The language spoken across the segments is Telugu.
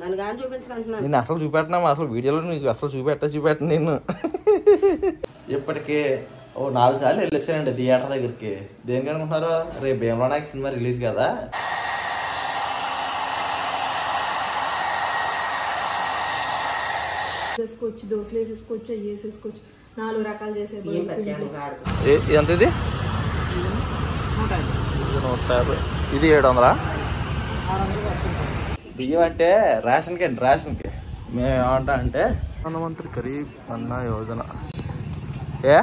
నేను అసలు చూపెట్టినా? అసలు వీడియోలో నీకు అసలు చూపెట్ట? చూపెట్టను నేను. ఇప్పటికే ఓ నాలుగు సార్లు వెళ్ళొచ్చానండి థియేటర్ దగ్గరికి. దేనికి అనుకుంటున్నారు? రేపు భీమలో నాకు సినిమా రిలీజ్ కదా. దోశలు వేసేసుకోవచ్చు అవి వేసేసుకోవచ్చు. నాలుగు రకాలు చేసే ఎంత ఇది? ఇది నూట యాభై. ఇది ఏడు వందలా బియ్యం అంటే రేషన్కి అండి రేషన్కి. మేము ఏమంటా అంటే ప్రధానమంత్రి గరీబ్ అన్న యోజన. ఏ?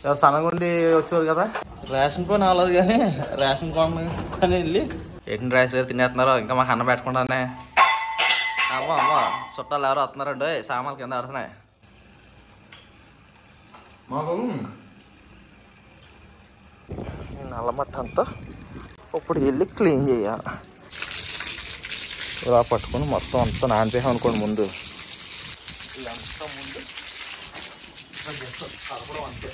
ఎవరు సన్నగుండి వచ్చేవారు కదా? రేషన్ పోనీ అవ్వలేదు కానీ రేషన్ కొన కొని వెళ్ళి ఏంటి రైస్ లేదు తినేస్తున్నారు? ఇంకా మాకు అన్నం పెట్టకుండానే. అమ్మో అమ్మో చుట్టాలు ఎవరు వస్తున్నారండి సామాన్లు కింద ఆడుతున్నాయి మాకు ఈ నల్లమట్ట అంతా ఇప్పుడు వెళ్ళి క్లీన్ చేయాలి. ఇలా పట్టుకొని మొత్తం అంతా నానిపోయాం అనుకోండి ముందు. ఇదంతా ముందు అంతే.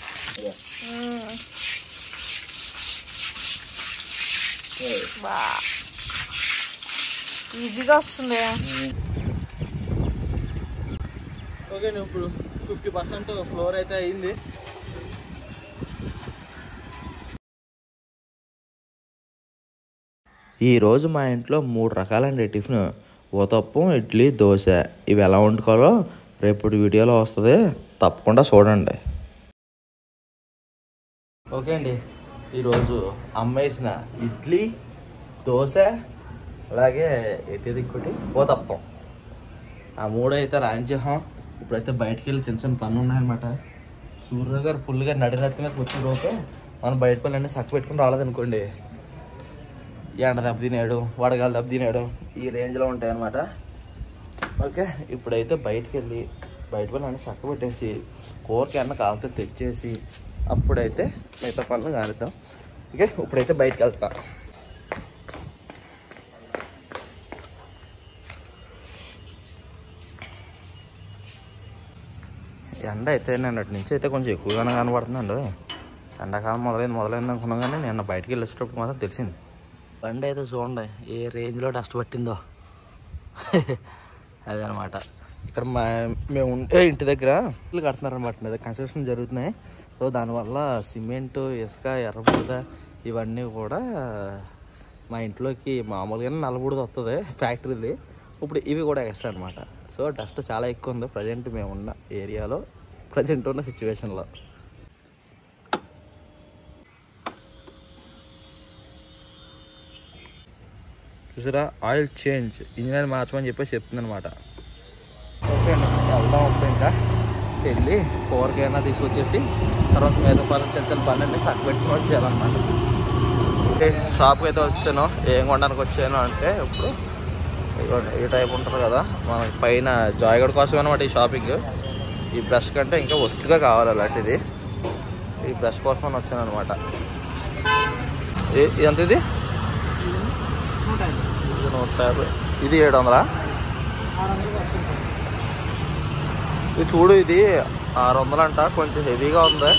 ఈజీగా వస్తుంది. ఓకే ఇప్పుడు ఫిఫ్టీ పర్సెంట్ ఫ్లోర్ అయితే అయింది. ఈరోజు మా ఇంట్లో మూడు రకాలండి టిఫిన్. ఊతప్పం ఇడ్లీ దోశ. ఇవి ఎలా వండుకోవాలో రేపటి వీడియోలో వస్తుంది. తప్పకుండా చూడండి. ఓకే అండి. ఈరోజు అమ్మేసిన ఇడ్లీ దోశ అలాగే ఏంటిది ఇంకోటి? ఊతప్పం ఆ మూడు అయితే రాయించాం ఇప్పుడైతే బయటికి వెళ్ళి చిన్న చిన్న పనులు ఉన్నాయన్నమాట. సూర్య గారు ఫుల్గా నడినత్తి మీద కూర్చోలోకే మనం బయట వెళ్ళండి సక్క చక్క పెట్టుకుని రాలేదనుకోండి. ఎండ దెబ్బ తినేయడం వడగాలు దెబ్బ తినేయడం ఈ రేంజ్లో ఉంటాయన్నమాట. ఓకే ఇప్పుడైతే బయటికి వెళ్ళి బయట వెళ్ళి అన్నీ చక్క పెట్టేసి కూరకి అన్న కాలుతో తెచ్చేసి అప్పుడైతే మిగతా పనులు కానిద్దాం. ఓకే ఇప్పుడైతే బయటకు వెళ్తా ఎండ అయితే అటు నుంచి అయితే కొంచెం ఎక్కువగానే కనబడుతుందండి. ఎండాకాలం మొదలైంది మొదలైంది అనుకున్నాం కానీ నిన్న బయటికి వెళ్ళి వచ్చేటప్పుడు మాత్రం తెలిసింది. బండి అయితే చూడండి ఏ రేంజ్లో డస్ట్ పట్టిందో. అదనమాట. ఇక్కడ మా మేము ఉండే ఇంటి దగ్గర ఇల్లు కడుతున్నారనమాట మీద కన్స్ట్రక్షన్ జరుగుతున్నాయి. సో దానివల్ల సిమెంట్ ఇసుక ఎర్రబుడద ఇవన్నీ కూడా మా ఇంట్లోకి మామూలుగానే నలబుడద వస్తుంది ఫ్యాక్టరీది. ఇప్పుడు ఇవి కూడా ఎక్స్ట్రా అనమాట సో డస్ట్ చాలా ఎక్కువ ఉంది ప్రజెంట్ మేము ఉన్న ఏరియాలో ప్రజెంట్ ఉన్న సిచ్యువేషన్లో. చూసారా? Oil change. ఇంజనీర్ మార్చమని చెప్పేసి చెప్తుంది అనమాట ఓకే అండి. వెళ్దాం వస్తే ఇంకా వెళ్ళి కూరకైనా తీసుకొచ్చేసి తర్వాత మీద పాలన చిన్న చిన్న పనులన్నీ సక్క పెట్టుకొని చేయాలన్నమాట ఓకే షాప్కి అయితే వచ్చాను. ఏం కొనడానికి వచ్చాను అంటే ఇప్పుడు ఈ టైప్ ఉంటారు కదా మనకి పైన జాయ్గడ్ కోసం అనమాట ఈ షాపింగ్. ఈ బ్రష్ కంటే ఇంకా ఒత్తుగా కావాలి అలాంటిది. ఈ బ్రష్ కోసం అని వచ్చాను అనమాట ఎంత ఇది ఇది? నూట యాభై. ఇది ఏడు వందలా ఇది చూడు ఇది ఆరు వందలంట కొంచెం హెవీగా ఉంది.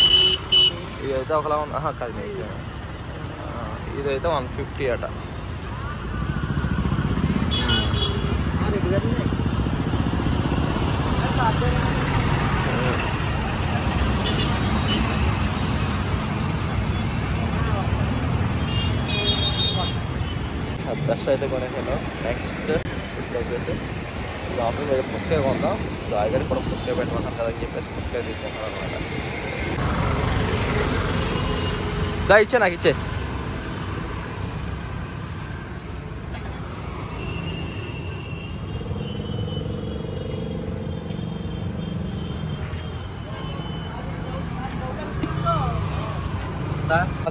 ఇది అయితే ఒకలా ఉంది. ఆహా, కాదు ఇది అయితే. ఇదైతే వన్ ఫిఫ్టీ అట. బ్రష్ అయితే కొనేసాను. నెక్స్ట్ ఇప్పుడు వచ్చేసి ఈ ఆఫర్ మీద పుచ్చకాయ కొందాం. జాయిగడ్ కూడా పుచ్చకాయ పెట్టుకుంటాం కదా అని చెప్పేసి పుచ్చకాయ తీసుకుంటాం అనమాట. దా ఇచ్చే నాకు ఇచ్చే.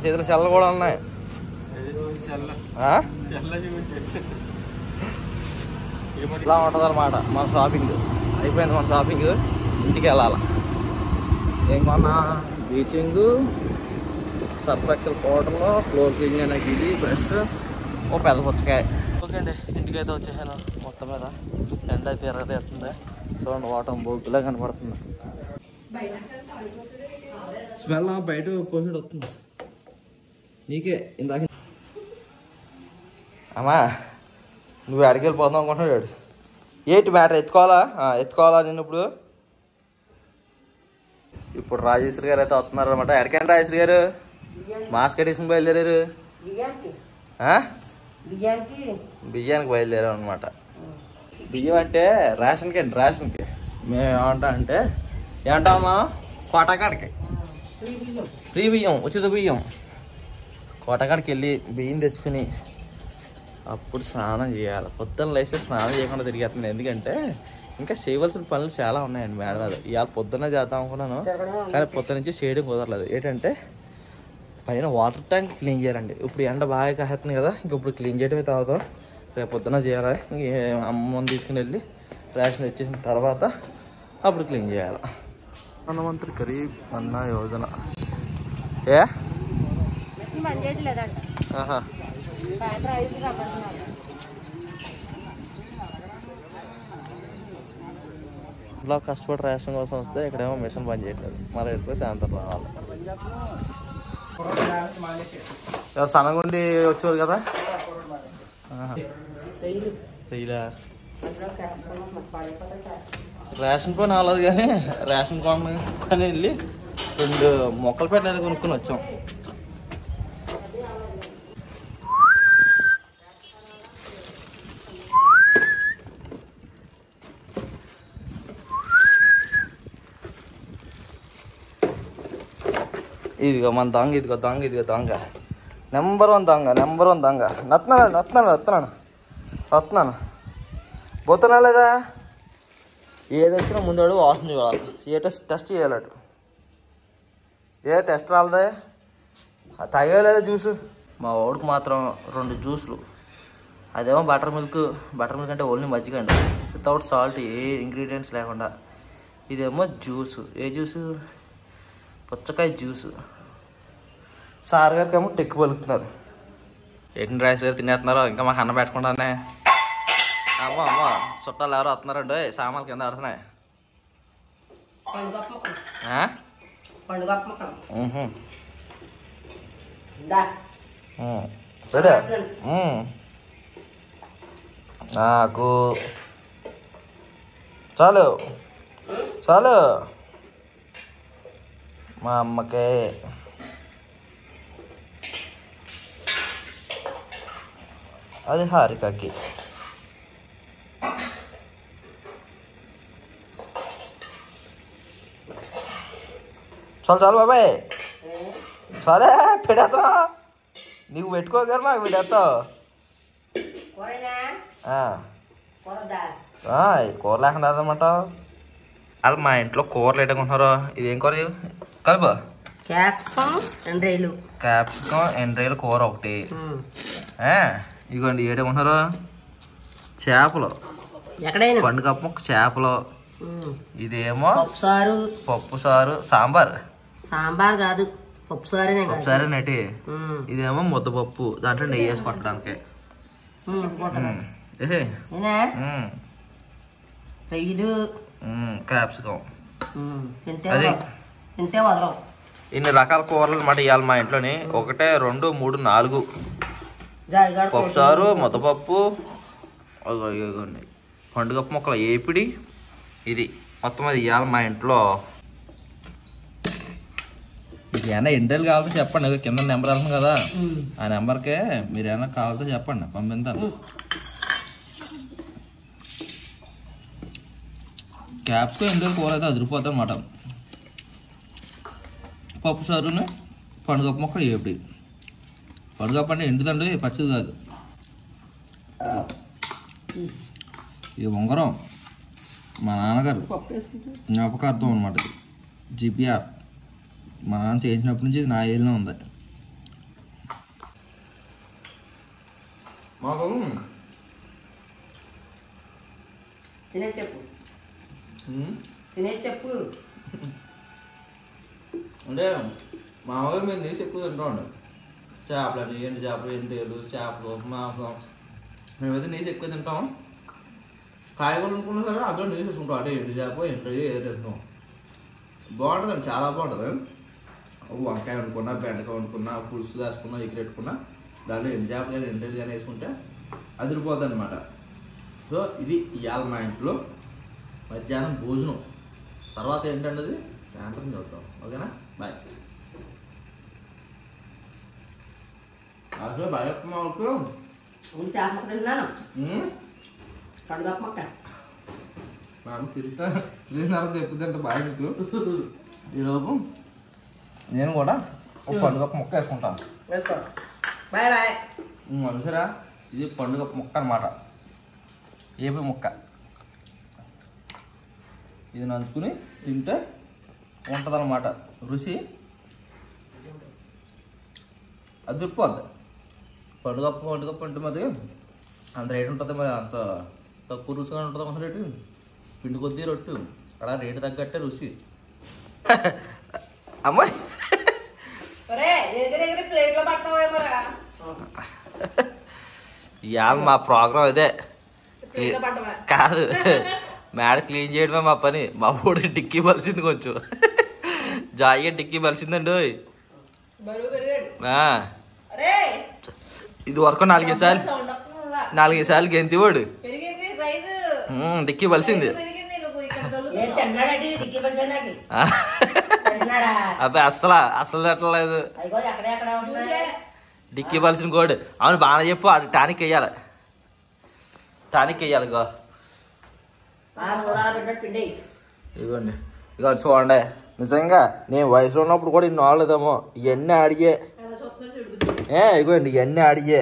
చేతిలో సెల్లలు కూడా ఉన్నాయి. ఆ? ఇలా ఉంటుంది అనమాట మన షాపింగ్ అయిపోయింది మన షాపింగ్ ఇంటికి వెళ్ళాలి? ఏం కొన్నా? బ్లీచింగ్ సర్ఫెక్సల్ పౌడర్లో ఫ్లోర్ క్లీనింగ్ అయినాక ఇది బ్రష్ ఓ పెద్ద పుచ్చకాయ. ఓకే అండి ఇంటికి అయితే వచ్చేసాను. మొత్తం మీద ఎండ అయితే ఎరగతీస్తుంది చూడండి వాటం బొగ్గులా కనపడుతుంది. స్మెల్ బయట పోసినట్టు వస్తుంది నీకే ఇందాక అమ్మా నువ్వు ఎక్కడికి వెళ్ళిపోతావు అనుకుంటున్నాడు ఏంటి మ్యాటర్ ఎత్తుకోవాలా? ఎత్తుకోవాలా నేను ఇప్పుడు? ఇప్పుడు రాజేశ్వరి గారు అయితే వస్తున్నారు అనమాట ఎక్కడికండి రాజేశ్వరి గారు? మాస్క్ తీసుకుని బయలుదేరారు? బియ్యానికి బయలుదేరాం అనమాట బియ్యం అంటే రేషన్కి అండి రేషన్కి. మేము ఏమంటాం అంటే ఏమంటామా కోటకాడికి. ఫ్రీ బియ్యం. ఫ్రీ బియ్యం ఉచిత బియ్యం. కోటకాడికి వెళ్ళి బియ్యం తెచ్చుకుని అప్పుడు స్నానం చేయాలి. పొద్దున్న లేస్తే స్నానం చేయకుండా తిరిగేస్తుంది. ఎందుకంటే ఇంకా చేయవలసిన పనులు చాలా ఉన్నాయండి మేడం అది ఇవాళ పొద్దున్న చేద్దాం అనుకున్నాను. కానీ పొద్దున్న నుంచి చేయడం కుదరలేదు. ఏంటంటే పైన వాటర్ ట్యాంక్ క్లీన్ చేయాలండి. ఇప్పుడు ఎండ బాగా కాస్తుంది కదా ఇంక ఇప్పుడు క్లీన్ చేయడమే తాగుతాం. రేపు పొద్దున్న చేయాలి. ఇంక అమ్మని తీసుకుని వెళ్ళి రేషన్ వచ్చేసిన తర్వాత అప్పుడు క్లీన్ చేయాలి. ప్రధానమంత్రి గరీబ్ అన్న యోజన. ఏ? సాయంత్రం ఐదు రమ్మంటున్నారు కష్టపడి రేషన్ కోసం వస్తే ఇక్కడేమో మిషన్ పని చేయట్లేదు. మళ్ళీ వెళ్ళిపోయి సాయంత్రం రావాలి. సనగుండి సన్నగుండి వచ్చేవారు కదా? రేషన్ పని అవ్వలేదు కానీ రేషన్ కొన వెళ్ళి రెండు మొక్కలు పెట్టలేదు కొనుక్కొని వచ్చాం. ఇదిగో మన దొంగ ఇదిగో దొంగ ఇదిగో దొంగ. నెంబర్ వన్ దొంగ నెంబర్ వన్ దొంగ. నత్తున్నాను నత్తున్నాను నత్తున్నాను వస్తున్నాను పోతున్నా లేదా? ఏది వచ్చినా ముందు వాసన చూడాలి. ఏ టెస్ట్ టెస్ట్ చేయాలట ఏ టెస్ట్ రాలదే? తాగేలేదా జ్యూస్? మా వాడికి మాత్రం రెండు జ్యూస్లు. అదేమో బటర్ మిల్క్ బటర్ మిల్క్ అంటే ఓన్లీ మజ్జిగ అండి వితౌట్ సాల్ట్ ఏ ఇంగ్రీడియంట్స్ లేకుండా. ఇదేమో జ్యూస్. ఏ జ్యూసు? పుచ్చకాయ జ్యూస్. సార్ గారికి ఏమో టెక్కు పలుకుతున్నారు. ఏంటి రైస్ గారు తినేస్తున్నారు? ఇంకా మాకు అన్నం పెట్టకుండానే అమ్మో అమ్మో చుట్టాలు ఎవరు వస్తున్నారండి సామాన్లు కింద ఆడుతున్నాయి. నాకు చాలు. చాలు. మా అమ్మకే అది హారికకి చాలు చాలు బాబాయ్ చాలే పెడేస్తున్నా నీవు పెట్టుకోగలరు మాకు పెట్టేస్తావు కూరనా ఆ. కూరదా ఆ, ఈ కూర లేకుండా అదనమాట వాళ్ళు మా ఇంట్లో కూరలు ఎట్టుకుంటున్నారు ఇదేం కూర ఇది? కలుపు క్యాప్సమ్ ఎండ్రైలు క్యాప్సికం ఎండ్రాయిల కూర ఒకటి ఆ, ఇదిగోండి ఏటేమంటున్నారు చేపలు. ఎక్కడైనా? పండుగ చేపలు. ఇదేమో? పప్పు సారు. పప్పు సారు. సాంబార్. సాంబార్ కాదు పప్పు సారేనే పప్పు సారే నటి. ఇదేమో ముద్దపప్పు దాంట్లో నెయ్యి వేసి కొట్టడానికి. క్యాప్సికం. అది. తింటే వదలం ఇన్ని రకాల కూరలు అనమాట ఇవాళ మా ఇంట్లోని. ఒకటే రెండు మూడు నాలుగు. జాయిగాడు పప్పుసారు ముద్దపప్పు అగో ఇగోండి పండుగ మొక్కల ఏపిడి ఇది మొత్తం అది ఇవాళ మా ఇంట్లో. ఏమైనా ఎండలు కావాలంటే చెప్పండి కింద నెంబర్ వెళ్తుంది కదా. ఆ నెంబర్కే మీరు ఏమైనా కావాలంటే చెప్పండి పంపిస్తాను. క్యాప్స్తో ఎండలు కూర అయితే అదిరిపోతుంది అన్నమాట. పప్పు సారుని పండుగ మొక్క ఏపిడి. పండుగ పండు ఎండుదండి పచ్చిది కాదు. ఇది ఉంగరం మా నాన్నగారు జ్ఞాపకార్థం అనమాట ఇది. జిపిఆర్. మా నాన్న చేయించినప్పటి నుంచి ఇది నా ఏళ్ళనే ఉంది. మాకు తినే చెప్పు. తినే చెప్పు. అంటే మామూలుగా మేము నీసు ఎక్కువ తింటామండి చేపలని ఎండు చేపలు ఎండేలు చేపలు మాంసం. మేమైతే నీసు ఎక్కువ తింటాం కాయగూరలు అనుకున్నా సరే అందులో నీసు వేసుకుంటాం అంటే ఎండు చేప ఎండు తింటాం. బాగుంటుందండి చాలా బాగుంటుంది. వంకాయ వండుకున్నా బెండకాయ వండుకున్నా పులుసు దాచుకున్నా ఎగిరెట్టుకున్నా దాంట్లో ఎండు చేపలు కానీ ఎండేలు కానీ వేసుకుంటే అదిరిపోద్ది అనమాట సో ఇది ఇవాళ మా ఇంట్లో మధ్యాహ్నం భోజనం. తర్వాత ఏంటంటే సాయంత్రం చదువుతాం ఓకేనా? బాయ్. అసలు బాయ్ మాకు చేప ముక్క తిన్నాను పండుగ మొక్క మనం తిరుగుతా తిరిగిన తర్వాత ఎప్పుడు తింటే బాయ్ మీకు ఈలోపు నేను కూడా ఒక పండుగ ముక్క వేసుకుంటాను వేసుకో బాయ్ బాయ్ అందుకరా ఇది పండుగ ముక్క అన్నమాట ఏపీ ముక్క ఇది నంచుకుని తింటే ఉంటుందన్నమాట రుచి అది దుర్పోద్ది పండుగ పండుగ పంట మరి అంత రేటు ఉంటుంది మరి అంత తక్కువ రుచిగా ఉంటుంది మన రేటు. పిండి కొద్దీ రొట్టు అలా రేటు తగ్గట్టే రుచి. అమ్మాయి. ఎగిరి ఎగిరి ప్లేట్లో పడతావేమోరా ఇవాళ మా ప్రోగ్రామ్ ఇదే. కాదు మేడ క్లీన్ చేయడమే మా పని. మా ఊడి డిక్కీ పలిసింది కొంచెం. జాయిగా డిక్కీ పలిసిందండి ఇది వరకు నాలుగైదు సార్లు? నాలుగైదు సార్లు సైజు ఉమ్, డిక్కీ పలిసింది అబ్బాయి అస్సలు అస్సలు తిట్టలేదు. డిక్కీ పలిసిన కోడు అవును బాగా చెప్పు ఆడు టానిక్ వేయాలి. టానిక్ వేయాలి గో ఇదిగోండి ఇదిగో చూడండి. నిజంగా నేను వయసులో ఉన్నప్పుడు కూడా ఇన్ని ఆడలేదేమో. ఇవన్నీ అడిగే. ఏ ఇగోండి ఇవన్నీ అడిగే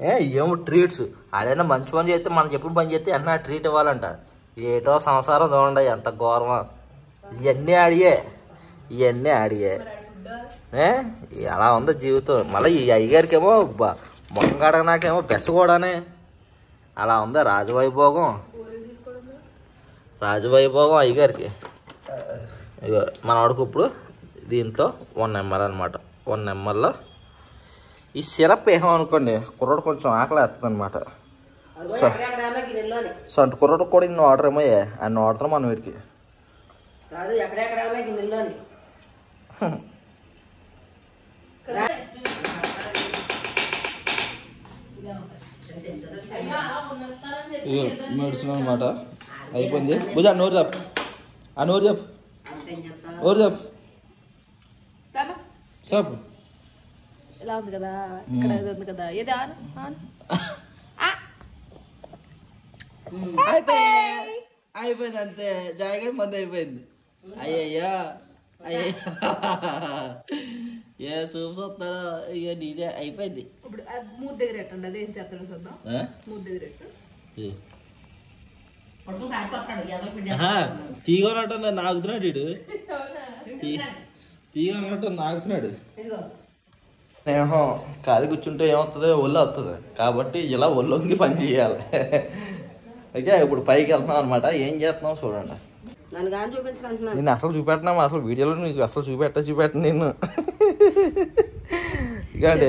ఏ ఏమో ట్రీట్స్ ఆడైనా మంచి పని చేస్తే మనకి ఎప్పుడు పని చేస్తే అన్న ట్రీట్ ఇవ్వాలంట. ఏటో సంసారం చూడండి ఎంత ఘోరమా. ఇవన్నీ అడిగే ఇవన్నీ అడిగే ఏ అలా ఉంది జీవితం? మళ్ళీ ఈ అయ్యగారికి ఏమో మొంగడ నాకేమో అలా ఉంది రాజవైభోగం? రాజవైభోగం అయ్యగారికి. ఇగో మన ఇప్పుడు దీంట్లో వన్ ఎంఎల్ అనమాట వన్ ఎంఎల్లో ఈ సిరప్ వేసాం అనుకోండి కుర్రోడు కొంచెం ఆకలి వేస్తుంది అనమాట ఉన్నా గిన్నెల్లోని. సంట కుర్రోడు కూడా ఇన్ని ఆర్డర్ ఏమో అన్ని ఆర్డర్ మనం వీడికి. మెడిసిన్ అనమాట అయిపోయింది. భుజ నోరు చెప్పు ఆ నోరు చెప్పు నోరు చెప్పు. చెప్పు ఇలా ఉంది కదా ఇక్కడ ఇది ఉంది కదా. ఇది ఆన్? ఆన్? అయిపోయింది. అయిపోయింది అంతే. జాయిగడ్ మంది అయిపోయింది. అయ్యయ్యా. ఏ సూప్ చూస్తాడో ఇక నీదే. అయిపోయింది. ఇప్పుడు మూడు దగ్గర ఎట్టండి అది ఏం చేస్తాడో చూద్దాం? మూడు దగ్గర ఎట్టు ఇది. పట్టుకుని కారిపోతాడు ఎదలు పిండి. ఆహా, తీగ ఉన్నట్టుంది నాగుతున్నాడు వీడు. తీ- తీగ ఉన్నట్టు నాగుతున్నాడు ఏమో ఖాళీ కూర్చుంటే ఏమవుతుంది ఒళ్ళు వస్తుంది కాబట్టి ఇలా ఒళ్ళొంగి పని చేయాలి. ఓకే ఇప్పుడు పైకి వెళ్తున్నాం అనమాట ఏం చేస్తున్నాం చూడండి. నేను అసలు చూపెట్టినా అసలు వీడియోలో నీకు అసలు చూపెట్ట చూపెట్టను నేను. ఇకండి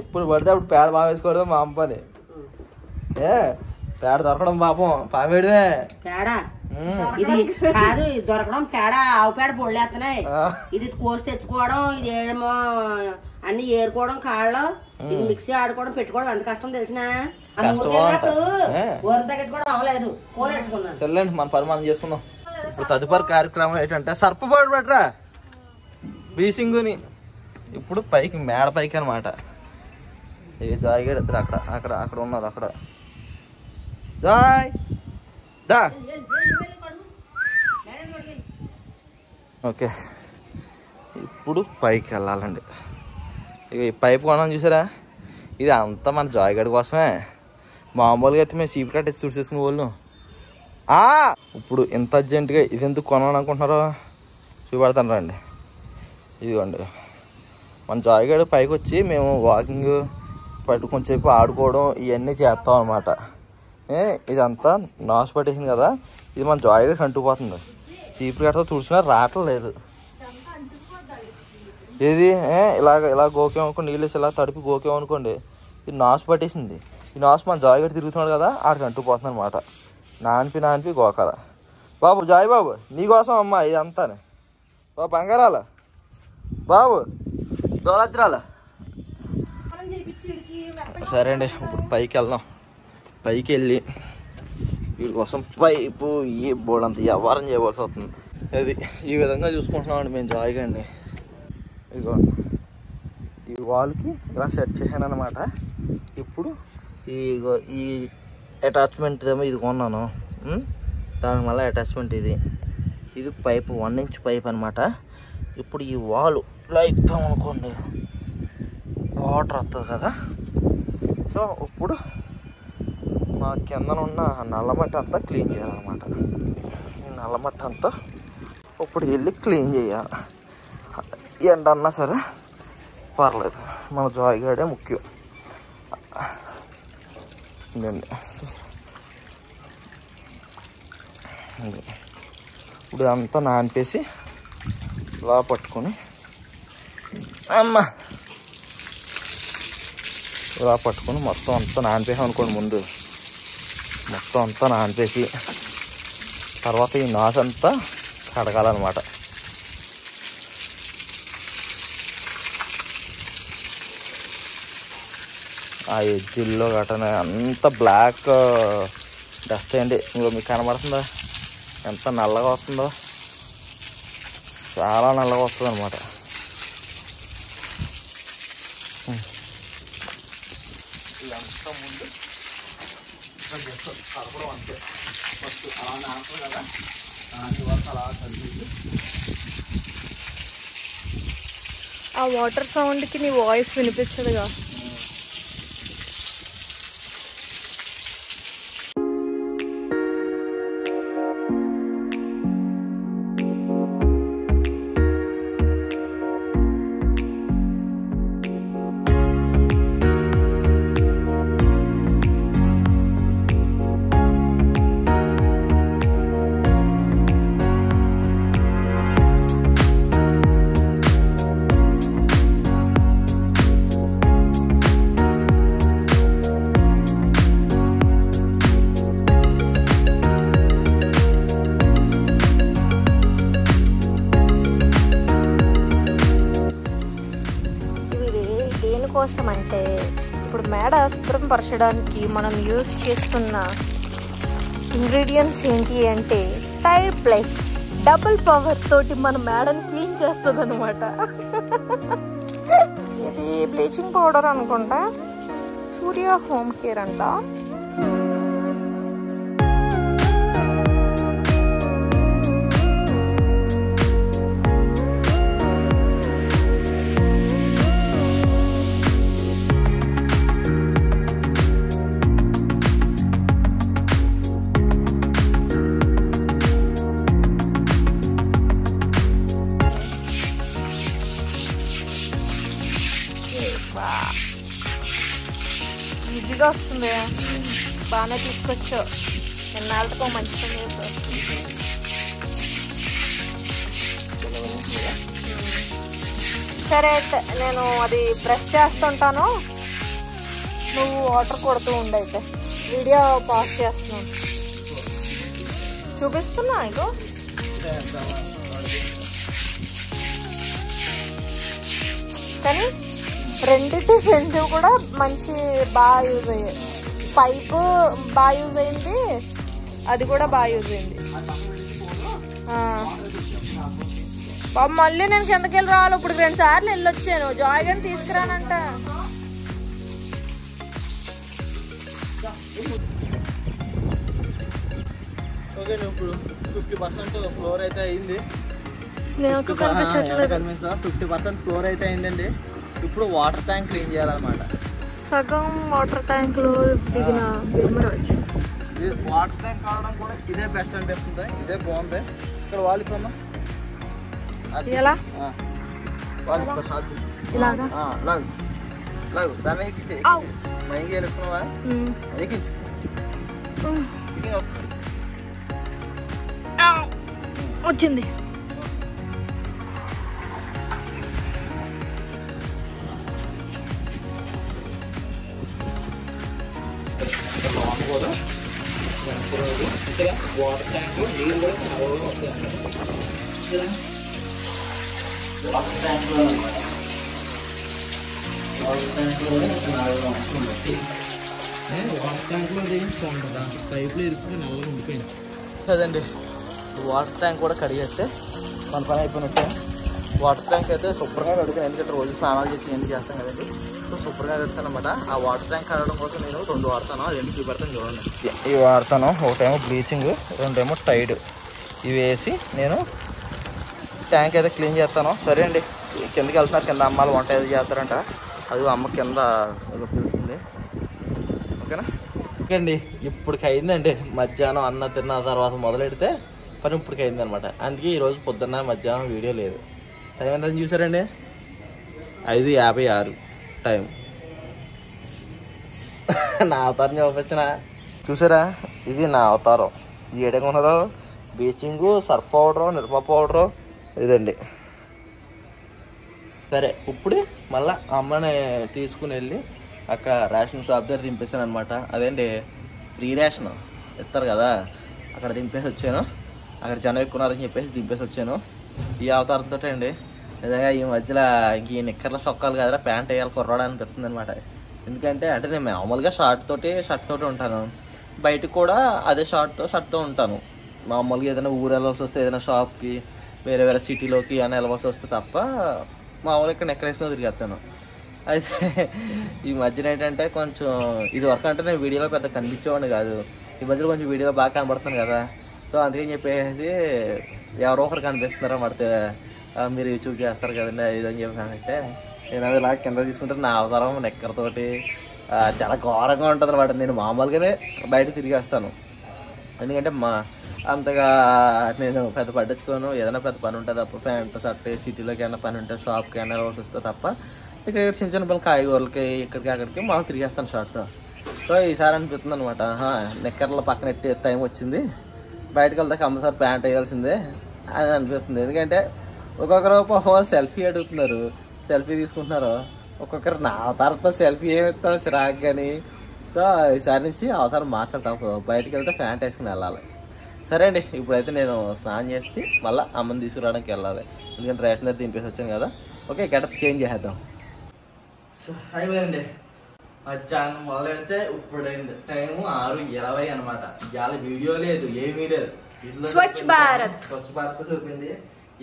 ఎప్పుడు పడితే అప్పుడు పేడ బాగా వేసుకోవడం మా అమ్మ పని. ఏ పేడ దొరకడం పాపం పామేడిదే పేడ. ఇది కాదు. ఇది దొరకడం పేడ ఆవు పేడ పొళ్ళేస్తున్నాయి. ఇది కోసి తెచ్చుకోవడం ఇది ఏమో అన్ని ఏరుకోవడం కాళ్ళు ఇది మిక్సీ ఆడుకోవడం పెట్టుకోవడం ఎంత కష్టం తెలిసిన. ఏ. పెట్టుకున్నాను. తెల్లండి మన పని మనం చేసుకుందాం. ఇప్పుడు తదుపరి కార్యక్రమం ఏంటంటే సర్పపోటు పెట్టరా? బీసింగుని ఇప్పుడు పైకి మేడ పైకి అనమాట ఇది జాయిగాడు ఇద్దరు అక్కడ అక్కడ అక్కడ ఉన్నారు అక్కడ. జాయ్. దా. ఓకే. ఇప్పుడు పైకి వెళ్ళాలండి. ఇక ఈ పైపు కొన్నాం చూసారా? ఇది అంతా మన జాయిగడ్ కోసమే. మామూలుగా అయితే మేము సీపీ కట్టేసి చూసేసుకునే వాళ్ళు. ఇప్పుడు ఇంత అర్జెంటుగా ఇది ఎందుకు కొనాలనుకుంటున్నారో చూపెడతాను రండి. ఇదిగోండి. మన జాయిగడ్ పైకి వచ్చి మేము వాకింగ్ పట్టు కొంచెంసేపు ఆడుకోవడం ఇవన్నీ చేస్తాం అనమాట ఇదంతా నాసు పట్టేసింది కదా ఇది మన జాయిగడ్ అంటుకుపోతుంది చీపురు కట్టతో తుడిచినా రావట్లేదు ఇది ఏ, ఇలాగ ఇలా గోకేమనుకోండి నీళ్ళు వేసి ఇలా తడిపి గోకేమనుకోండి ఇది నాసు పట్టేసింది. ఈ నాసు మన జాయిగడ్ తిరుగుతున్నాడు కదా ఆడికి అంటుకుపోతుంది అనమాట నానిపి నానిపి గోకాల. బాబు జాయ్ బాబు నీకోసం అమ్మ ఇదంతానే. బాబు బంగారాల. బాబు దోలజ్రాల సరే అండి ఇప్పుడు పైకి వెళ్దాం. పైకి వెళ్ళి వీడి కోసం పైపు ఈ బోర్డంత వ్యవహారం చేయవలసి వస్తుంది అది ఈ విధంగా చూసుకుంటున్నామండి మేము జాయిగా అండి. ఇదిగో ఈ వాల్కి ఇలా సెట్ చేశాను అనమాట ఇప్పుడు ఈ ఇగో ఈ అటాచ్మెంట్ ఏమో ఇది కొన్నాను? దానికి మళ్ళీ అటాచ్మెంట్ ఇది. ఇది పైప్ వన్ ఇంచ్ పైప్ అనమాట ఇప్పుడు ఈ వాల్ ఇలా ఇప్పామనుకోండి వాటర్ వస్తుంది కదా. సో ఇప్పుడు మా కిందన ఉన్న నల్లమట్టి అంతా క్లీన్ చేయాలన్నమాట. ఈ నల్లమట్టి అంతా ఇప్పుడు వెళ్ళి క్లీన్ చేయాలి. ఎండన్నా సరే పర్లేదు. మన జాయిగాడే ముఖ్యం. ఇదండి ఇప్పుడు అంతా నానిపేసి ఇలా పట్టుకొని అమ్మ! ఇలా పట్టుకొని మొత్తం అంతా నానిపేసాం అనుకోండి ముందు. మొత్తం అంతా నానిపేసి తర్వాత ఈ నాసంతా కడగాలన్నమాట. ఆ ఎడ్జిల్లో గట్రా అంత బ్లాక్ డస్ట్ అండి ఇంకో మీకు కనబడుతుందా? ఎంత నల్లగా వస్తుందో? చాలా నల్లగా వస్తుంది అనమాట ఇదంతా ముందు కడపడం అంతే ఫస్ట్ అలా నానుతుంది కదా దాని వరకు అలా కలిపి ఆ వాటర్ సౌండ్కి నీ వాయిస్ వినిపించదుగా. శుభ్రపరచడానికి పరచడానికి మనం యూజ్ చేస్తున్న ఇంగ్రీడియంట్స్ ఏంటి అంటే టైర్ ప్లస్ డబుల్ పవర్ తోటి మన మేడని క్లీన్ చేస్తుంది అనమాట ఇది బ్లీచింగ్ పౌడర్ అనుకుంటా. సూర్య హోమ్ కేర్ అంట. బాగానే తీసుకొచ్చు ఎన్నాళ్ళకో మంచి పని చేసావు. సరే అయితే నేను అది బ్రష్ చేస్తుంటాను. నువ్వు వాటర్ కొడుతూ ఉండైతే వీడియో పాస్ చేస్తున్నాను. చూపిస్తున్నా ఇగో. కానీ రెండిటి రెండు కూడా మంచి బాగా యూజ్ అయ్యాయి. పైపు బాగా యూజ్ అయింది? అది కూడా బాగా యూజ్ అయింది. బాబు మళ్ళీ నేను కిందకి వెళ్ళి రావాలి. ఇప్పుడు రెండు సార్లు వెళ్ళొచ్చాను. జాయిగా తీసుకురానంట. ఓకే ఇప్పుడు ఫిఫ్టీ పర్సెంట్ ఫ్లోర్ అయితే అయింది. ఫిఫ్టీ పర్సెంట్ ఫ్లోర్ అయితే అయిందండి. ఇప్పుడు వాటర్ ట్యాంక్ క్లీన్ చేయాలన్నమాట. సగం వాటర్ ట్యాంక్లో దిగిన భీమరాజు ఇది వాటర్ ట్యాంక్ కావడం కూడా ఇదే బెస్ట్ అనిపిస్తుంది ఇదే బాగుంది ఇక్కడ వాలిపోమ్మా అది. ఎలా ఆ. వాలిపో, అది. ఇలాగా ఆ, లాగు లాగు దాని ఎక్కించి ఆవ్. మైంగి వెళ్ళుకున్నావా ఉమ్. ఎక్కించు ఉమ్. ఎక్కించు వస్తుంది. ఆవ్. వచ్చింది వాటర్ ట్యాంక్ నీళ్ళు కూడా చాలా వస్తాయి వాటర్ ట్యాంక్ వాటర్ ట్యాంక్లో నాలుగు వాటర్ ట్యాంక్లో ఇరుక్కుని నల్లగా ఉండిపోయింది వాటర్ ట్యాంక్ కూడా కడిగేస్తే మన పని అయిపోయినట్టే. వాటర్ ట్యాంక్ అయితే శుభ్రంగా కడుగుతాను ఎందుకంటే రోజు స్నానాలు చేసి ఎందుకు చేస్తాం కదండి? సో శుభ్రంగా కడుగుతాను అనమాట ఆ వాటర్ ట్యాంక్ కడగడం కోసం నేను రెండు వాడతాను. అది ఎందుకు చూపెడతాను చూడండి. ఇవి వాడతాను. ఒకటేమో బ్లీచింగ్ రెండేమో టైడ్. ఇవి వేసి నేను ట్యాంక్ అయితే క్లీన్ చేస్తాను. సరే అండి. కిందకి వెళ్తున్నారు కింద అమ్మాలు వంట ఏదో చేస్తారంట. అది అమ్మ కింద పిలుస్తుంది. ఓకేనా? ఓకే అండి. ఇప్పటికి అయిందండి. మధ్యాహ్నం అన్న తిన్న తర్వాత మొదలెడితే పని ఇప్పటికి అయింది అనమాట అందుకే ఈరోజు పొద్దున్న మధ్యాహ్నం వీడియో లేదు. టైం ఎంత చూసారండి? ఐదు యాభై ఆరు టైం. నా అవతారం చూపించిన చూసారా? ఇది నా అవతారం. ఇది ఏడేకున్నారు bleaching Surf powder Nirma powder ఇదండి. సరే ఇప్పుడు మళ్ళా అమ్మని తీసుకుని వెళ్ళి అక్కడ రేషన్ షాప్ దగ్గర దింపేసాను అనమాట అదేంటి? Free ration. ఇస్తారు కదా? అక్కడ దింపేసి వచ్చాను. అక్కడ జనం ఎక్కున్నారని చెప్పేసి దింపేసి వచ్చాను. ఈ అవతారంతో అండి నిజంగా ఈ మధ్యలో ఇంక ఈ నిక్కర్ల సొక్కాలు కదరా ప్యాంట్ వేయాలి కుర్రాడు అనిపిస్తుంది అనమాట ఎందుకంటే అంటే నేను మామూలుగా షార్ట్ తోటి షర్ట్ తోటి ఉంటాను. బయటకు కూడా అదే షార్ట్తో షర్ట్తో ఉంటాను. మామూలుగా ఏదైనా ఊరు వెళ్ళాల్సి వస్తే ఏదైనా షాప్కి వేరే వేరే సిటీలోకి అని వెళ్ళవలసి వస్తే తప్ప మామూలుగా ఇక్కడ నెక్కరేసిన తిరిగేస్తాను. అయితే ఈ మధ్యన ఏంటంటే కొంచెం ఇది వరకు అంటే నేను వీడియోలో పెద్ద కనిపించేవాడిని కాదు. ఈ మధ్యలో కొంచెం వీడియోలో బాగా కనబడుతున్నాను కదా. సో అందుకని చెప్పేసి ఎవరో ఒకరు కనిపిస్తున్నారు పడితే మీరు యూట్యూబ్ చేస్తారు కదండి అది ఇది అని అంటే నేను అది ఇలా కింద తీసుకుంటే నా అవతారం నెక్కరతోటి చాలా ఘోరంగా ఉంటుంది అనమాట నేను మామూలుగానే బయట తిరిగేస్తాను. ఎందుకంటే మా అంతగా నేను పెద్ద పట్టించుకోను. ఏదైనా పెద్ద పని ఉంటుంది తప్ప ప్యాంట్ షర్ట్ సిటీలోకి ఏమైనా పని ఉంటే షాప్కి అయినా రోజు వస్తే తప్ప ఇక్కడ ఇక్కడ చిన్న చిన్న పనులు కాయగూరలకి ఇక్కడికి అక్కడికి మాకు తిరిగేస్తాను షార్ట్తో సో ఈసారి అనిపిస్తుంది అనమాట నిక్కర్ల పక్కన ఎట్టే టైం వచ్చింది. బయటకు వెళ్తే కంపల్సరీ ప్యాంట్ వేయాల్సిందే అని అనిపిస్తుంది. ఎందుకంటే ఒక్కొక్కరు పాపం సెల్ఫీ అడుగుతున్నారు. సెల్ఫీ తీసుకుంటున్నారు. ఒక్కొక్కరు నా అవతారంతో సెల్ఫీ ఏమిస్తాం చిరాకు కానీ సో ఈసారి నుంచి అవతారం మార్చాలి తప్పదు. బయటకు వెళ్తే ప్యాంట్ వేసుకుని వెళ్ళాలి. సరే అండి ఇప్పుడైతే నేను స్నానం చేసి మళ్ళీ అమ్మని తీసుకురావడానికి వెళ్ళాలి. ఎందుకంటే రేషన్ దగ్గర దింపేసి వచ్చాను కదా. ఓకే గెటప్ చేంజ్ చేసేద్దాం. అయిపోయింది మధ్యాహ్నం మొదలెడితే ఇప్పుడైంది. టైం ఆరు ఇరవై అనమాట ఇవాళ వీడియో లేదు ఏమీ లేదు. స్వచ్ఛ. భారత్. స్వచ్ఛ భారత్ చెప్పింది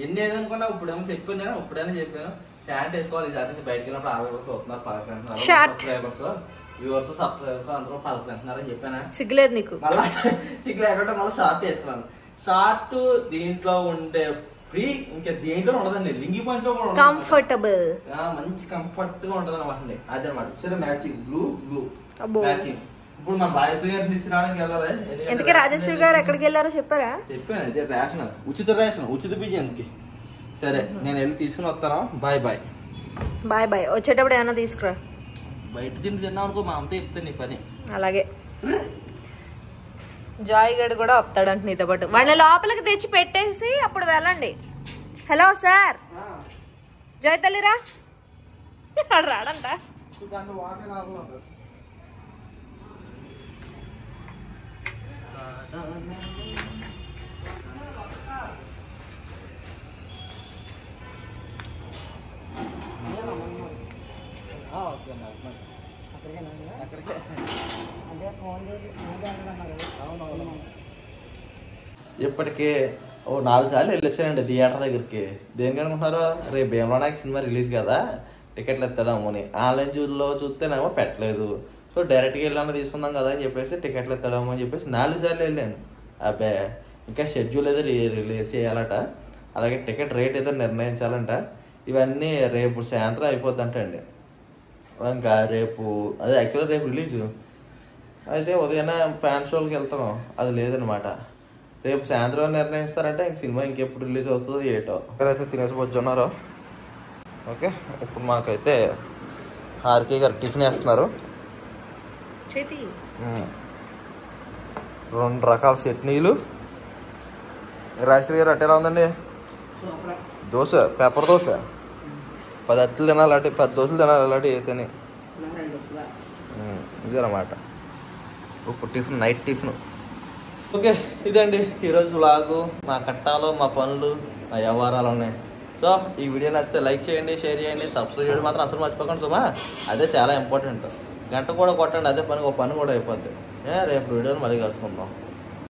ఎన్ని ఏదనుకున్నా ఇప్పుడేమో చెప్పాను నేను ఇప్పుడైనా చెప్పాను. ప్యాంట్ వేసుకోవాలి. నుంచి బయటకు వెళ్ళినప్పుడు ఆవిడ చూస్తున్నారు పలకంటున్నారు Shirt. సబ్స్క్రైబర్స్. వ్యూవర్స్ సబ్స్క్రైబర్స్ అందరూ పలకంటున్నారు అని చెప్పానా? సిగ్గులేదు నీకు. మళ్ళా చిక్ లేకుండా మళ్ళీ షార్ట్ వేసుకున్నాను. షార్ట్ దీంట్లో ఉండే ఫ్రీ ఇంకా దీంట్లో ఉండదండి. లింగి పంచ్లో కూడా. కంఫర్టబుల్ మంచి కంఫర్ట్గా ఉంటది అనమాట అండి. అదే అనమాట సరే మ్యాచింగ్. Blue blue. మ్యాచింగ్. ఇప్పుడు మన రాజేశ్వరి గారిని తీసుకురావడానికి వెళ్ళాలి? ఎందుకంటే ఎందుకే రాజేశ్వరి గారు ఎక్కడికి వెళ్ళారో చెప్పారా? చెప్పాను ఇదే రేషన్. ఉచిత రేషన్ ఉచిత బియ్యానికి సరే నేను వెళ్ళి తీసుకుని వస్తాను. Bye bye. Bye bye. వచ్చేటప్పుడు ఏమైనా తీసుకురా. బయట తిండి తిన్నాం అనుకో మా అమ్మతో చెప్తాను నీ పని. అలాగే. జాయ్ గడు కూడా వస్తాడంట నీతో పాటు. వాడిని లోపలికి తెచ్చి పెట్టేసి అప్పుడు వెళ్ళండి. Hello sir. జాయ్ తల్లిరా. రాడంట. ఇప్పటికే ఓ నాలుగు సార్లు వెళ్ళొచ్చానండి థియేటర్ దగ్గరికి. దేనికి అనుకుంటున్నారు? రేపు భీమరాడానికి సినిమా రిలీజ్ కదా. టికెట్లు ఎత్తడాము అని. ఆన్లైన్ జూల్లో చూస్తేనేమో పెట్టలేదు. సో డైరెక్ట్గా వెళ్ళాను తీసుకుందాం కదా అని చెప్పేసి టికెట్లు ఎత్తడాము అని చెప్పేసి నాలుగు సార్లు వెళ్ళాను. అబ్బే ఇంకా షెడ్యూల్ ఏదో రిలీజ్ చేయాలట. అలాగే టికెట్ రేట్ ఏదో నిర్ణయించాలంట. ఇవన్నీ రేపు సాయంత్రం అయిపోద్దంట అండి. ఇంకా రేపు అదే యాక్చువల్గా రేపు రిలీజ్ అయితే ఉదయాన్నే ఫ్యాన్ షోలకి వెళ్తాను అది లేదనమాట రేపు సాయంత్రం నిర్ణయిస్తారంటే ఇంక సినిమా ఇంకెప్పుడు రిలీజ్ అవుతుందో ఏటో. అయితే తినేసి వచ్చున్నారు ఓకే ఇప్పుడు మాకైతే ఆర్కే గారు టిఫిన్ వేస్తున్నారు. రెండు రకాల చట్నీలు. రాజశ్రీ గారు అట్టేలా ఉందండి? దోశ పెప్పర్ దోశ. పది అట్లు తినాలి అలాంటి పది దోశలు తినాలి అలాంటి తిని. ఇదన్నమాట. ఇప్పుడు టిఫిన్ నైట్ టిఫిన్. ఓకే ఇదండి. ఈరోజు వ్లాగు మా కట్టాలు మా పనులు మా వ్యవహారాలు ఉన్నాయి. సో ఈ వీడియో నచ్చితే లైక్ చేయండి షేర్ చేయండి సబ్స్క్రైబ్ చేయడం మాత్రం అసలు మర్చిపోకండి సుమా. అదే చాలా ఇంపార్టెంట్ గంట కూడా కొట్టండి అదే పని ఒక పని కూడా అయిపోద్ది. రేపు వీడియోని మళ్ళీ కలుసుకుందాం.